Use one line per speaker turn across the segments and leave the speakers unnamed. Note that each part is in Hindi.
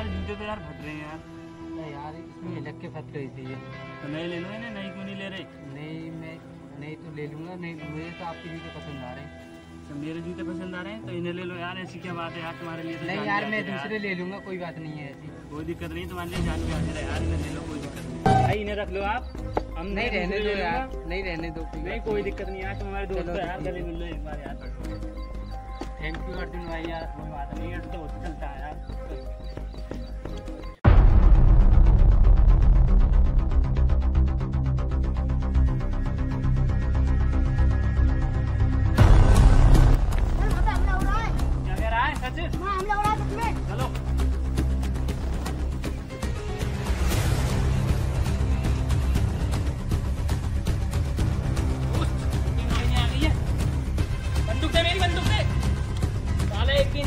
तुम्हारे जूते तो यार फट रहे हैं यार।
यार इसमें लग के फंस गई थी ये।
तो नए ले लो इन्हें नई क्यों नहीं ले रहे?
नहीं मैं नहीं तो ले लूँगा नहीं मुझे तो आपके जूते पसंद आ रहे हैं।
तो मेरे जूते पसंद आ रहे हैं तो इन्हें ले लो यार ऐसी क्या बात है यार तुम्हारे लिए तो
नहीं यार मैं दूसरे ले लूँगा कोई बात नहीं है ऐसी।
कोई दिक्कत नहीं तुम्हारे लिए जान भी हाजिर है यार इन्हें ले लो कोई दिक्कत नहीं। भाई इन्हें रख लो आप। हम
नहीं रहने दो यार नहीं रहने दो
नहीं कोई दिक्कत नहीं यार तुम हमारे दोस्त
चलो,
यार गले मिल लो एक बार यार
थैंक यू अर्जुन भाई यार।
कोई बात नहीं है तो चलता है यार।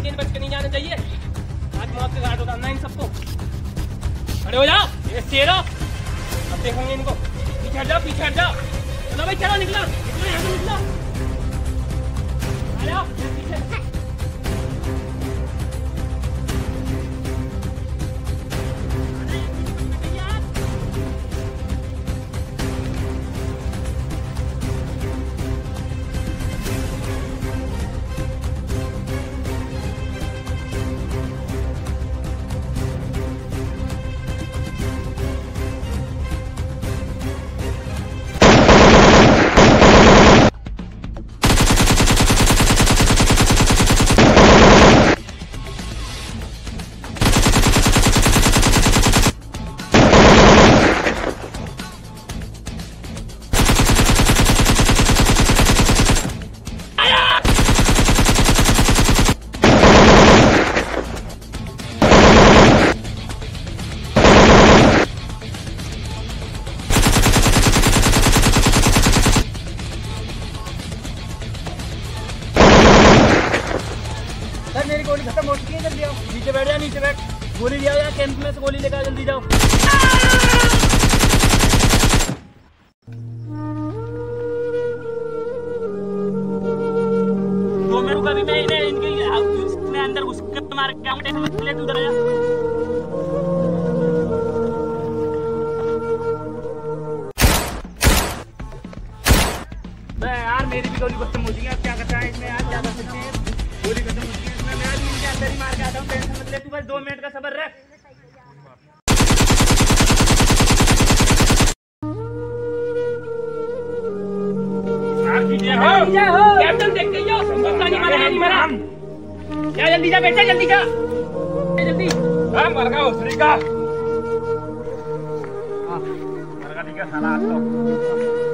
दिन बच के नहीं जाना चाहिए। आज मौत के घाट उतारना इन सबको। खड़े हो जाओ शेरो। अब देखोगे इनको। पीछे जाओ, पीछे हट जाओ। चलो भाई, चलो निकलो। निकलो यहाँ से निकलो। आ जाओ, पीछे।
गोली खत्म हो चुकी है, जल्दी आओ। नीचे बैठ जा नीचे बैठ। गोली लिया यार, कैंप में से गोली लेकर जल्दी जाओ। मैं यार, मेरी भी गोली खत्म हो चुकी है क्या करता है इसमें यार, क्या कर सकते हैं? अंदर ही मार के आता हूँ टेंशन मत ले तू बस दो मिनट का सबर रख।
कैप्टन देख के जाओ संभवता नहीं मरा नहीं मरा? जा जल्दी जा बेटा जल्दी जा। जल्दी।
हाँ मर गया उसरी का मर गया है साला आज तो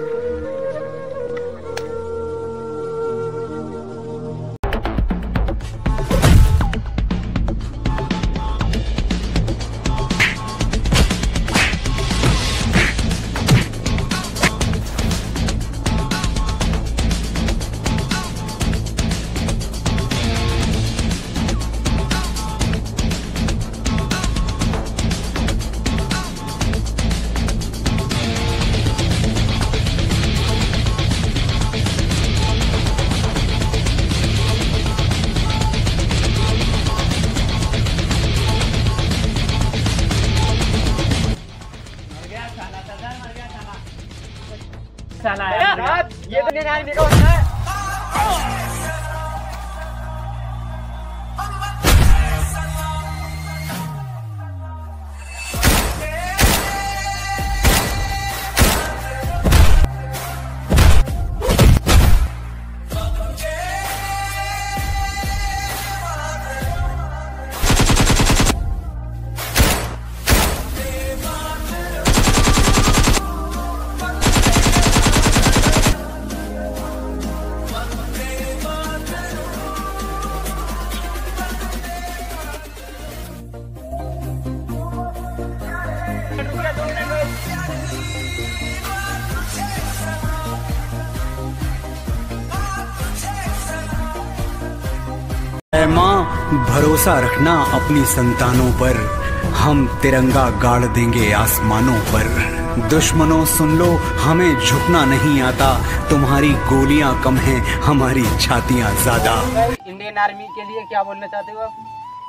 साला साला यार ये तो नहीं निकल है
भरोसा रखना अपनी संतानों पर। हम तिरंगा गाड़ देंगे आसमानों पर। दुश्मनों सुन लो हमें झुकना नहीं आता। तुम्हारी गोलियाँ कम हैं हमारी छातियाँ ज़्यादा।
इंडियन आर्मी के लिए क्या बोलना चाहते हो आप?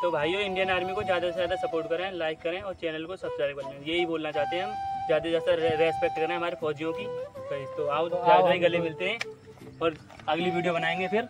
तो भाइयों इंडियन आर्मी को ज़्यादा से ज़्यादा सपोर्ट करें लाइक करें और चैनल को सब्सक्राइब करें यही बोलना चाहते हैं हम। ज़्यादा से ज़्यादा रेस्पेक्ट करें हमारे फौजियों की। तो आओ ज़्यादा ही गले मिलते हैं और अगली वीडियो बनाएँगे फिर।